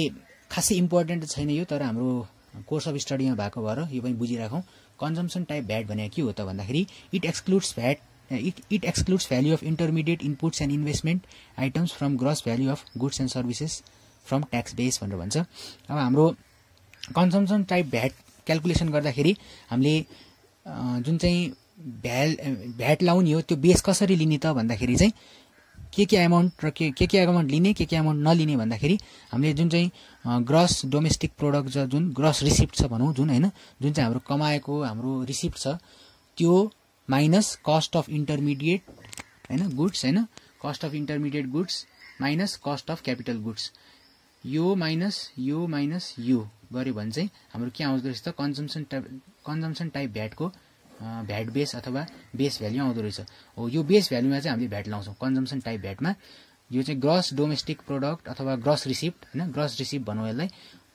खासै इम्पोर्टेन्ट छैन यो तर हाम्रो कोर्स अफ स्टडीमा भएको भएर यो पनि बुझिराखौँ। कन्जम्सन टाइप भ्याट भनेको के हो त भन्दाखेरि it excludes VAT it it excludes value of intermediate inputs and investment items from gross value of goods and services from tax base भनेर भन्छ। अब हाम्रो कन्जम्सन टाइप भ्याट क्यालकुलेसन गर्दाखेरि हामीले जुन चाहिँ भ्याल भ्याट लाउने हो त्यो बेस कसरी लिने त भन्दाखेरि चाहिँ के के एमाउन्ट र के के के एमाउन्ट लिने के के एमाउन्ट नलिने भन्दाखेरि हामीले जुन चाहिँ ग्रस डोमेस्टिक प्रोडक्ट जुन ग्रस रिसिप्ट छ भनौँ जुन होइन जुन चाहिँ हाम्रो कमाएको हाम्रो रिसिप्ट छ त्यो माइनस कस्ट अफ इन्टरमिडिएट होइन गुड्स होइन cost of intermediate goods minus cost of capital goods यो माइनस यो माइनस यो। गऱ्यो भने चाहिँ हाम्रो के आउँदो रहेछ त कन्जम्सन टाइप कन्जम्सन टाइप भ्याटको भ्याट बेस अथवा बेस भ्याल्यु आउँदो रहेछ। हो यो बेस भ्याल्युमा चाहिँ हामीले भ्याट लाउँछौँ कन्जम्सन टाइप भ्याटमा यो चाहिँ ग्रस डोमेस्टिक प्रोडक्ट अथवा ग्रस रिसिप्ट होइन? ग्रस रिसिप्ट भनौँ यसलाई।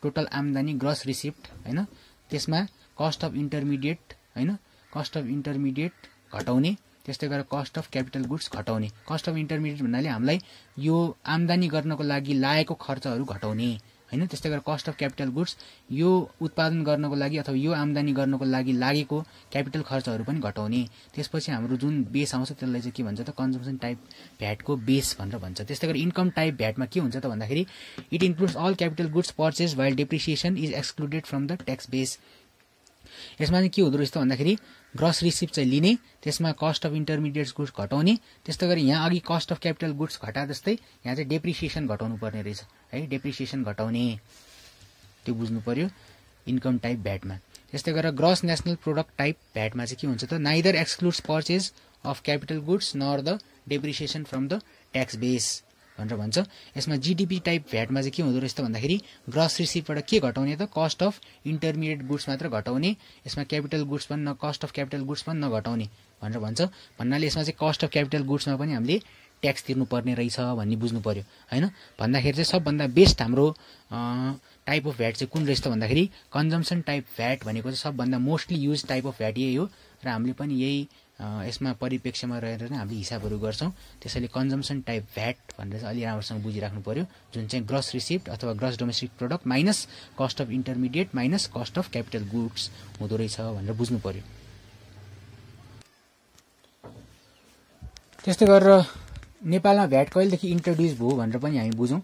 टोटल आम्दानी ग्रस रिसिप्ट होइन? त्यसमा कस्ट अफ इन्टरमिडिएट होइन? कस्ट अफ इन्टरमिडिएट घटाउने त्यस्तै गरेर कस्ट अफ क्यापिटल गुड्स घटाउने। कस्ट अफ इन्टरमिडिएट भन्नाले हामीलाई यो आम्दानी गर्नको लागि लागेको खर्चहरू घटाउने। होइन? त्यस्तै गरेर कस्ट अफ क्यापिटल गुड्स यो उत्पादन गर्नको लागि अथवा यो आम्दानी गर्नको लागि लागेको क्यापिटल खर्चहरू पनि घटाउने। त्यसपछि हाम्रो जुन बेस आउँछ त्यसलाई चाहिँ के भन्छ त? कन्जम्सन टाइप भ्याटको बेस भनेर भन्छ। त्यस्तै गरेर इन्कम टाइप भ्याटमा के हुन्छ त भन्दाखेरि it includes all capital goods purchase while depreciation is excluded from the tax base यसमा चाहिँ के हुँदो रहेछ भन्दाखेरि ग्रस रिसिप्ट चाहिँ लिने त्यसमा कस्ट अफ इन्टरमिडिएट गुड्स घटाउने त्यस्तै गरी यहाँ अघि कस्ट अफ क्यापिटल गुड्स घटा जस्तै यहाँ चाहिँ डेप्रिसिएसन घटाउनु पर्ने रहेछ। है डेप्रिसिएसन घटाउने। त्यो बुझ्नु पर्यो इन्कम टाइप भ्याटमा त्यस्तै गरेर ग्रस नेसनल प्रोडक्ट टाइप भ्याटमा चाहिँ के हुन्छ त neither excludes purchase of capital goods nor the depreciation from the tax base भनेर भन्छ। यसमा जिडिपी टाइप भ्याटमा चाहिँ के हुँदो रहेछ भन्दाखेरि ग्रस रिसिप्टबाट के घटाउने त कस्ट अफ इन्टरमिडिएट गुड्स मात्र घटाउने यसमा क्यापिटल गुड्स पनि न कस्ट अफ क्यापिटल गुड्स पनि नघटाउने भनेर भन्छ। भन्नाले यसमा चाहिँ कस्ट अफ क्यापिटल गुड्समा पनि हामीले ट्याक्स तिर्नुपर्ने रहेछ भन्ने बुझ्नु पऱ्यो होइन? भन्दाखेरि चाहिँ सबभन्दा बेस्ट हाम्रो टाइप अफ भ्याट चाहिँ कुन रहेछ त भन्दाखेरि कन्जम्सन टाइप भ्याट भनेको चाहिँ सबभन्दा mostly use type of VAT यही हो। र हामीले पनि यही यसमा परिप्रेक्ष्यमा रहेर नै हामीले हिसाबहरू गर्छौँ। त्यसैले कन्जम्सन टाइप भ्याट भनेर चाहिँ अलि राम्रोसँग बुझिराख्नु पऱ्यो जुन चाहिँ ग्रस रिसिप्ट अथवा gross domestic product minus cost of intermediate minus cost of capital goods हुँदो रहेछ भनेर बुझ्नु पऱ्यो त्यस्तै गरेर नेपालमा भ्याट कहिलेदेखि इन्ट्रोड्युस भयो भनेर पनि हामी बुझौँ।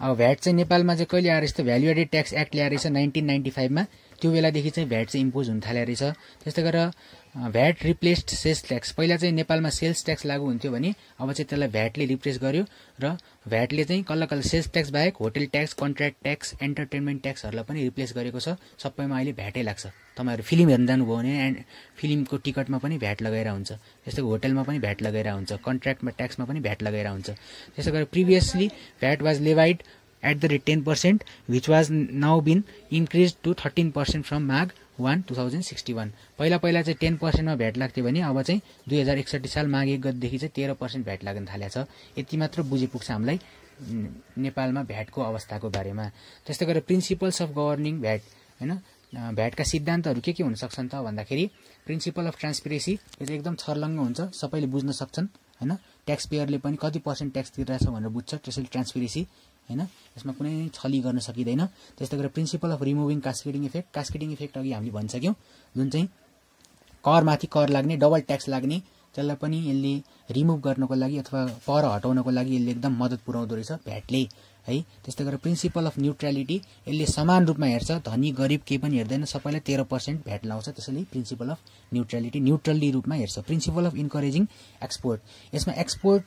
अब भ्याट चाहिँ नेपालमा चाहिँ कहिले आएर यस्तो भ्यालु एडेड ट्याक्स एक्ट ल्याएर रहेछ नाइन्टिन नाइन्टी फाइभमा त्यो बेलादेखि चाहिँ भ्याट चाहिँ इम्पोज हुन थाले रहेछ त्यस्तै गरेर भ्याट रिप्लेस्ड सेल्स ट्याक्स। पहिला चाहिँ नेपालमा सेल्स ट्याक्स लागू हुन्थ्यो भने अब चाहिँ त्यसलाई भ्याटले रिप्लेस गर्यो र भ्याटले चाहिँ कल्ल कल्ल सेल्स ट्याक्स बाहेक hotel tax contract tax entertainment ट्याक्सहरूलाई पनि रिप्लेस गरेको छ। सबैमा अहिले भ्याटै लाग्छ। तपाईँहरू फिल्म हेर्नु जानुभयो भने एन्ड फिल्मको टिकटमा पनि भ्याट लगाएर हुन्छ। त्यस्तै होटेलमा पनि भ्याट लगाएर हुन्छ। कन्ट्र्याक्टमा ट्याक्समा पनि भ्याट लगाएर हुन्छ। त्यसै गरी previously VAT was levied at the rate ten percent which was now been increase to thirteen percent from माघ one two thousand sixty one पहिला पहिला चाहिँ टेन पर्सेन्टमा भ्याट लाग्थ्यो भने अब चाहिँ दुई हजार एकसट्ठी साल माघ एक गतिदेखि चाहिँ तेह्र पर्सेन्ट भ्याट लाग्न थालेको छ यति मात्र बुझिपुग्छ हामीलाई नेपालमा भ्याटको अवस्थाको बारेमा। त्यस्तै गरेर प्रिन्सिपल्स अफ गभर्निङ भ्याट होइन? भ्याटका सिद्धान्तहरू के के हुन सक्छन् त भन्दाखेरि प्रिन्सिपल अफ ट्रान्सपेरेन्सी यो चाहिँ एकदम छर्लङ्ग हुन्छ सबैले बुझ्न सक्छन् होइन? ट्याक्स पेयरले पनि कति पर्सेन्ट ट्याक्स तिरिरहेछ भनेर बुझ्छ त्यसैले ट्रान्सपेरेन्सी होइन? यसमा कुनै छली गर्न सकिँदैन। त्यस्तै गरेर principle of removing cascading effect cascading effect अघि हामीले भनिसक्यौँ। जुन चाहिँ करमाथि कर लाग्ने डबल ट्याक्स लाग्ने त्यसलाई पनि यसले रिमुभ गर्नको लागि अथवा पर हटाउनको लागि यसले एकदम मद्दत पुऱ्याउँदो रहेछ भ्याटले। है? त्यस्तै गरेर प्रिन्सिपल अफ न्युट्रालिटी यसले समान रूपमा हेर्छ। धनी गरिब केही पनि हेर्दैन। सबैलाई तेह्र पर्सेन्ट भ्याट लाउँछ। त्यसैले प्रिन्सिपल अफ न्युट्रालिटी न्युट्रली रूपमा हेर्छ। प्रिन्सिपल अफ इन्करेजिङ एक्सपोर्ट यसमा एक्सपोर्ट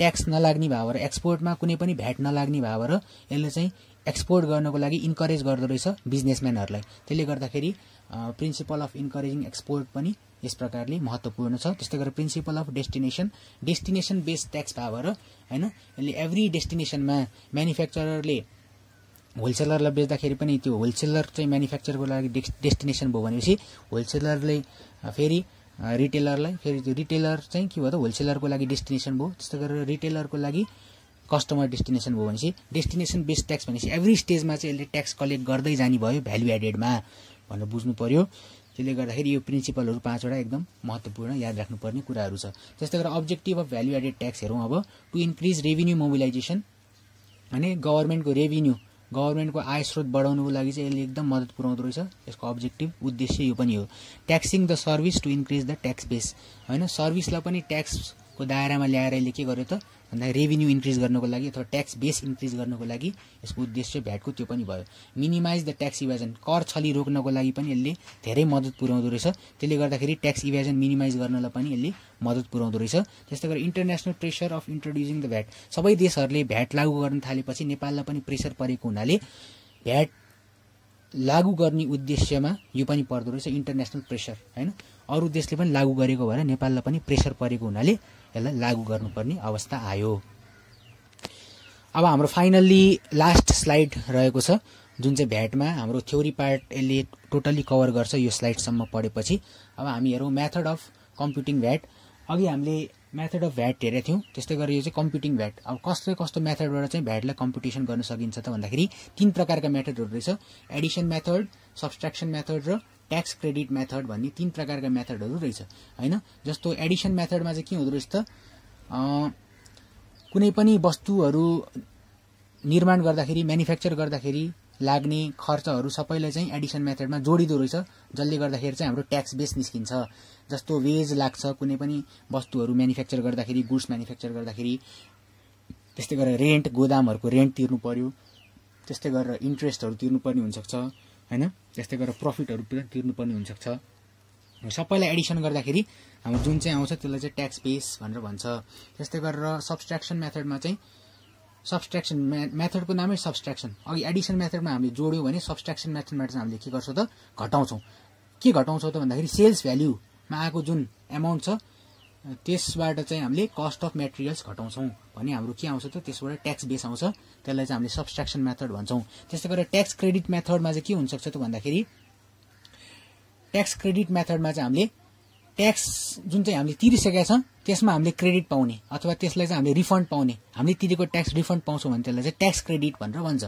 ट्याक्स नलाग्ने भए र एक्सपोर्टमा कुनै पनि भ्याट नलाग्ने भए र यसले चाहिँ एक्सपोर्ट गर्नको लागि इन्करेज गर्दो रहेछ बिजनेसम्यानहरूलाई त्यसले गर्दाखेरि प्रिन्सिपल अफ इन्करेजिङ एक्सपोर्ट पनि यस प्रकारले महत्त्वपूर्ण छ। त्यस्तै गरेर principle of destination destination based tax भएर होइन? यसले एभ्री डेस्टिनेसनमा म्यानुफ्याक्चररले होलसेलरलाई बेच्दाखेरि पनि त्यो होलसेलर चाहिँ म्यानुफ्याक्चरको लागि डेस्टिनेसन भयो भनेपछि होलसेलरले फेरि रिटेलरलाई फेरि त्यो रिटेलर चाहिँ के भयो त? होलसेलरको लागि डेस्टिनेसन भयो। त्यस्तै गरेर रिटेलरको लागि कस्टमर डेस्टिनेसन भयो भनेपछि डेस्टिनेसन बेस्ड ट्याक्स भनेपछि एभ्री स्टेजमा चाहिँ यसले ट्याक्स कलेक्ट गर्दै जाने भयो भ्यालु एडेडमा भनेर बुझ्नु पर्यो। त्यसले गर्दाखेरि यो प्रिन्सिपलहरू पाँचवटा एकदम महत्त्वपूर्ण याद राख्नुपर्ने कुराहरू छ। त्यस्तै गरेर objective of value added tax हेरौँ अब। टु इन्क्रिज रेभिन्यू मोबिलाइजेसन अनि गभर्मेन्टको रेभिन्यू गभर्मेन्टको आय स्रोत बढाउनुको लागि चाहिँ यसले एकदम मद्दत पुऱ्याउँदो रहेछ। यसको अब्जेक्टिभ उद्देश्य यो पनि हो। Taxing the service to increase the tax base होइन सर्भिसलाई पनि ट्याक्स को दायरामा ल्याएर यसले के गर्यो त? भन्दा रेभिन्यू इन्क्रिज गर्नको लागि अथवा ट्याक्स बेस इन्क्रिज गर्नको लागि यसको उद्देश्य भ्याटको त्यो पनि भयो। मिनिमाइज द ट्याक्स इभेजन कर छली रोक्नको लागि पनि यसले धेरै मद्दत पुर्याउँदो रहेछ। त्यसले गर्दाखेरि ट्याक्स इभेजन मिनिमाइज गर्नलाई पनि यसले मद्दत पुर्याउँदो रहेछ। त्यस्तै गरी international pressure of introducing the VAT सबै देशहरूले भ्याट लागू गर्न थालेपछि नेपाललाई पनि प्रेसर परेको हुनाले भ्याट लागू गर्ने उद्देश्यमा यो पनि पर्दो रहेछ। इन्टरनेसनल प्रेसर होइन? अरू देशले पनि लागू गरेको भएर नेपाललाई पनि प्रेसर परेको हुनाले यसलाई लागू गर्नुपर्ने अवस्था आयो। अब हाम्रो फाइनल्ली लास्ट स्लाइड रहेको छ जुन चाहिँ भ्याटमा हाम्रो थ्योरी पार्ट यसले टोटल्ली कभर गर्छ यो स्लाइडसम्म पढेपछि। अब हामी हेरौँ मेथड अफ कम्प्युटिङ भ्याट अघि हामीले मेथड अफ भ्याट हेरेको थियौँ त्यस्तै गरेर यो चाहिँ कम्प्युटिङ भ्याट। अब कस्तो कस्तो मेथडबाट चाहिँ भ्याटलाई कम्पिटिसन गर्न सकिन्छ त भन्दाखेरि तिन प्रकारका मेथडहरू रहेछ एडिसन मेथड सब्सट्राक्सन मेथड र ट्याक्स क्रेडिट मेथड भन्ने तिन प्रकारका मेथडहरू रहेछ होइन? जस्तो एडिसन मेथडमा चाहिँ के हुँदो रहेछ त कुनै पनि वस्तुहरू निर्माण गर्दाखेरि म्यानुफ्याक्चर गर्दाखेरि लाग्ने खर्चहरू सबैलाई चाहिँ एडिसन मेथडमा जोडिँदो रहेछ जसले गर्दाखेरि चाहिँ हाम्रो ट्याक्स बेस निस्किन्छ। जस्तो वेज लाग्छ कुनै पनि वस्तुहरू म्यानुफ्याक्चर गर्दाखेरि गुड्स म्यानुफ्याक्चर गर्दाखेरि त्यस्तै गरेर रेन्ट गोदामहरूको रेन्ट तिर्नु पर्यो त्यस्तै गरेर इन्ट्रेस्टहरू तिर्नुपर्ने हुनसक्छ होइन? त्यस्तै गरेर प्रफिटहरू पनि तिर्नुपर्ने हुनसक्छ। सबैलाई एडिसन गर्दाखेरि हाम्रो जुन चाहिँ आउँछ त्यसलाई चाहिँ ट्याक्स बेस भनेर भन्छ। त्यस्तै गरेर सब्सट्राक्सन मेथडमा चाहिँ सब्सट्राक्सन मेथडको नामै सब्सट्राक्सन अघि एडिसन मेथडमा हामीले जोड्यौँ भने सब्सट्राक्सन मेथडमा चाहिँ हामीले के गर्छौँ त घटाउँछौँ। के घटाउँछौँ त भन्दाखेरि सेल्स भ्याल्युमा आएको जुन एमाउन्ट छ त्यसबाट चाहिँ हामीले कस्ट अफ मेटेरियल्स घटाउँछौँ भने हाम्रो के आउँछ त त्यसबाट ट्याक्स बेस आउँछ। त्यसलाई चाहिँ हामीले सब्सट्राक्सन मेथड भन्छौँ। त्यस्तै गरेर ट्याक्स क्रेडिट मेथडमा चाहिँ के हुनसक्छ त भन्दाखेरि ट्याक्स क्रेडिट मेथडमा चाहिँ हामीले ट्याक्स जुन चाहिँ हामीले तिरिसकेका छौँ त्यसमा हामीले क्रेडिट पाउने अथवा त्यसलाई चाहिँ हामीले रिफन्ड पाउने। हामीले तिरेको ट्याक्स रिफन्ड पाउँछौँ भने त्यसलाई चाहिँ ट्याक्स क्रेडिट भनेर भन्छ।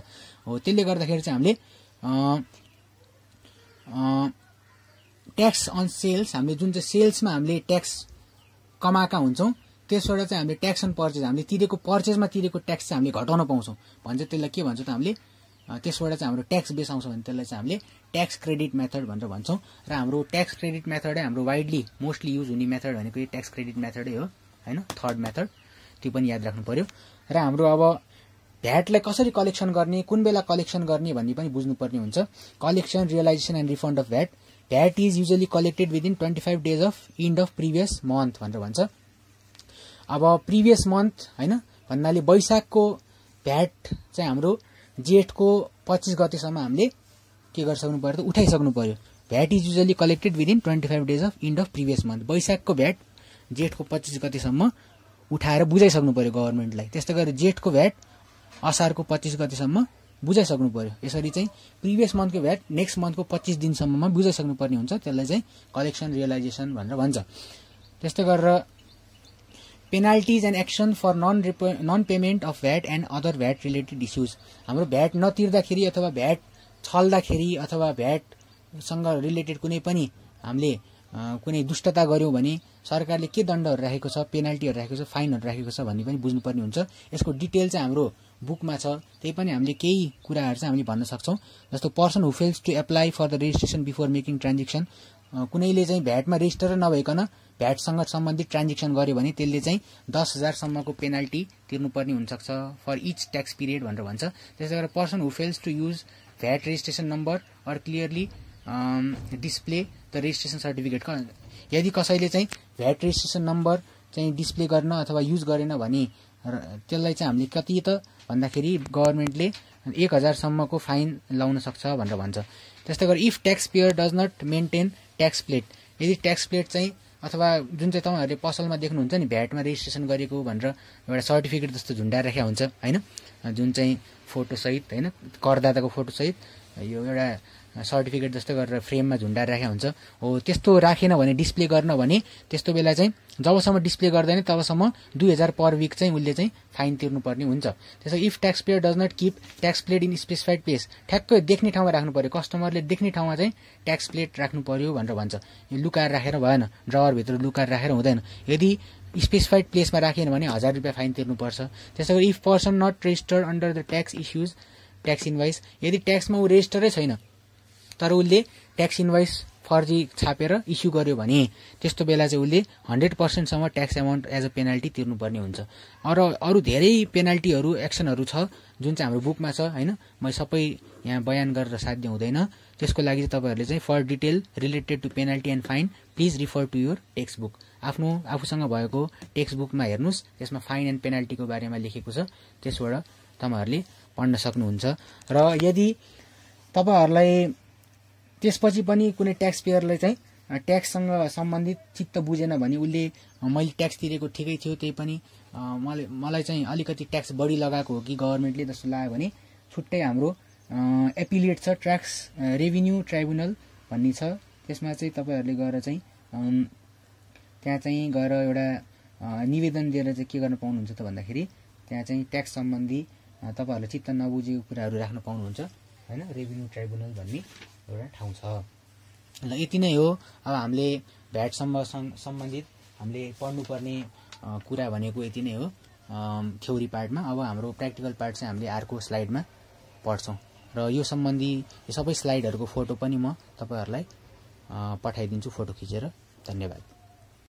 हो त्यसले गर्दाखेरि चाहिँ हामीले ट्याक्स अन सेल्स हामीले जुन चाहिँ सेल्समा हामीले ट्याक्स कमाएका हुन्छौँ त्यसबाट चाहिँ हामीले ट्याक्स अन पर्चेज हामीले तिरेको पर्चेजमा तिरेको ट्याक्स चाहिँ हामीले घटाउन पाउँछौँ। भन्छ त्यसलाई के भन्छ त हामीले त्यसबाट चाहिँ हाम्रो ट्याक्स बेस आउँछ भने त्यसलाई चाहिँ हामीले ट्याक्स क्रेडिट मेथड भनेर भन्छौँ। र हाम्रो ट्याक्स क्रेडिट मेथडै हाम्रो वाइडली मोस्टली युज हुने मेथड भनेको यो ट्याक्स क्रेडिट मेथडै हो होइन? थर्ड मेथड त्यो पनि याद राख्नु पर्यो। र हाम्रो अब भ्याटलाई कसरी कलेक्सन गर्ने कुन बेला कलेक्सन गर्ने भन्ने पनि बुझ्नुपर्ने हुन्छ। Collection realization and refund of VAT VAT is usually collected within twenty five days of end of previous month भनेर भन्छ। अब प्रिभियस मन्थ होइन भन्नाले वैशाखको भ्याट चाहिँ हाम्रो जेठको पच्चिस गतेसम्म हामीले के गरिसक्नु पऱ्यो त उठाइसक्नु पऱ्यो VAT is usually collected within twenty five days of end of previous month वैशाखको VAT जेठको पच्चिस गतेसम्म उठाएर बुझाइसक्नु पऱ्यो गभर्मेन्टलाई। त्यस्तै गरेर जेठको भ्याट असारको पच्चिस गतेसम्म बुझाइसक्नु पऱ्यो यसरी चाहिँ प्रिभियस मन्थको भ्याट नेक्स्ट मन्थको पच्चिस दिनसम्ममा बुझाइसक्नु पर्ने हुन्छ त्यसलाई चाहिँ कलेक्सन रियलाइजेसन भनेर भन्छ। त्यस्तै गरेर penalties and action for non non payment of VAT and other VAT related issues हाम्रो भ्याट नतिर्दाखेरि अथवा भ्याट छल्दाखेरि अथवा भ्याटसँग रिलेटेड कुनै पनि हामीले कुनै दुष्टता गऱ्यौँ भने सरकारले के दण्डहरू राखेको छ पेनाल्टीहरू राखेको छ फाइनहरू राखेको छ भन्ने पनि बुझ्नुपर्ने हुन्छ। यसको डिटेल चाहिँ हाम्रो बुकमा छ। त्यही पनि हामीले केही कुराहरू चाहिँ हामीले भन्न सक्छौँ। जस्तो person who fails to apply for the registration before making transaction. कुनैले चाहिँ भ्याटमा रेजिस्टर नभइकन भ्याटसँग सम्बन्धित ट्रान्जेक्सन गर्यो भने त्यसले चाहिँ दस हजारसम्मको पेनाल्टी तिर्नुपर्ने हुनसक्छ फर इच ट्याक्स पिरियड भनेर भन्छ। त्यसै गरेर person who fails to use VAT registration number or clearly display the registration certificate यदि कसैले चाहिँ भ्याट रेजिस्ट्रेसन नम्बर चाहिँ डिस्प्ले गर्न अथवा युज गरेन भने त्यसलाई चाहिँ हामीले कति त भन्दाखेरि गभर्मेन्टले एक हजारसम्मको फाइन लाउन सक्छ भनेर भन्छ। त्यस्तै गरी if tax payer does not maintain tax plate यदि ट्याक्स प्लेट चाहिँ अथवा जुन चाहिँ तपाईँहरूले पसलमा देख्नुहुन्छ नि भ्याटमा रेजिस्ट्रेसन गरेको भनेर एउटा सर्टिफिकेट जस्तो झुन्डाएर राखेको हुन्छ होइन? जुन चाहिँ फोटोसहित होइन? करदाताको फोटोसहित यो एउटा सर्टिफिकेट जस्तो गरेर फ्रेममा झुन्डाएर राखेको हुन्छ। हो त्यस्तो राखेन भने डिस्प्ले गर्न भने त्यस्तो बेला चाहिँ जबसम्म डिस्प्ले गर्दैन तबसम्म दुई हजार पर विक चाहिँ उसले चाहिँ फाइन तिर्नुपर्ने हुन्छ। त्यसो if tax payer does not keep tax plate in specified place ठ्याक्कै देख्ने ठाउँमा राख्नु पर्यो। कस्टमरले देख्ने ठाउँमा चाहिँ ट्याक्स प्लेट राख्नु पर्यो भनेर भन्छ। यो लुकाएर राखेर भएन ड्रवरभित्र लुकाएर राखेर हुँदैन। यदि स्पेसिफाइड प्लेसमा राखेन भने हजार रुपियाँ फाइन तिर्नुपर्छ। त्यसै गरी if person not registered under the tax issues tax invoice यदि ट्याक्समा ऊ रेजिस्टरै छैन तर उसले ट्याक्स इन्भाइस फर्जी छापेर इस्यु गर्यो भने त्यस्तो बेला चाहिँ उसले hundred पर्सेन्टसम्म tax amount as a penalty तिर्नुपर्ने हुन्छ। अरू अरू धेरै पेनाल्टीहरू एक्सनहरू छ जुन चाहिँ हाम्रो बुकमा छ होइन? म सबै यहाँ बयान गरेर साध्य हुँदैन। त्यसको लागि चाहिँ तपाईँहरूले चाहिँ for detail related to penalty and fine please refer to your text book आफ्नो आफूसँग भएको टेक्स्ट बुकमा हेर्नुहोस् त्यसमा फाइन एन्ड पेनाल्टीको बारेमा लेखेको छ। त्यसबाट तपाईँहरूले पढ्न सक्नुहुन्छ। र यदि तपाईँहरूलाई त्यसपछि पनि कुनै ट्याक्स पेयरले चाहिँ ट्याक्ससँग सम्बन्धित चित्त बुझेन भने उसले मैले ट्याक्स तिरेको ठिकै थियो त्यही पनि मलाई मलाई चाहिँ अलिकति ट्याक्स बढी लगाएको हो कि गभर्मेन्टले जस्तो लाग्यो भने छुट्टै हाम्रो एपिलिएट छ ट्याक्स रेभिन्यू ट्राइब्युनल भन्ने छ। त्यसमा चाहिँ तपाईँहरूले गएर चाहिँ त्यहाँ चाहिँ गएर एउटा निवेदन दिएर चाहिँ के गर्न पाउनुहुन्छ त भन्दाखेरि त्यहाँ चाहिँ ट्याक्स सम्बन्धी तपाईँहरूले चित्त नबुझेको कुराहरू राख्न पाउनुहुन्छ होइन? रेभिन्यू ट्राइब्युनल भन्ने एउटा ठाउँ छ। ल यति नै हो। अब हामीले भ्याटसम्म सम्बन्धित हामीले पढ्नुपर्ने कुरा भनेको यति नै हो। थ्योरी पार्टमा। अब हाम्रो प्र्याक्टिकल पार्ट चाहिँ हामीले अर्को स्लाइडमा पढ्छौँ। र यो सम्बन्धी सबै स्लाइडहरूको फोटो पनि म तपाईँहरूलाई पठाइदिन्छु फोटो खिचेर। धन्यवाद।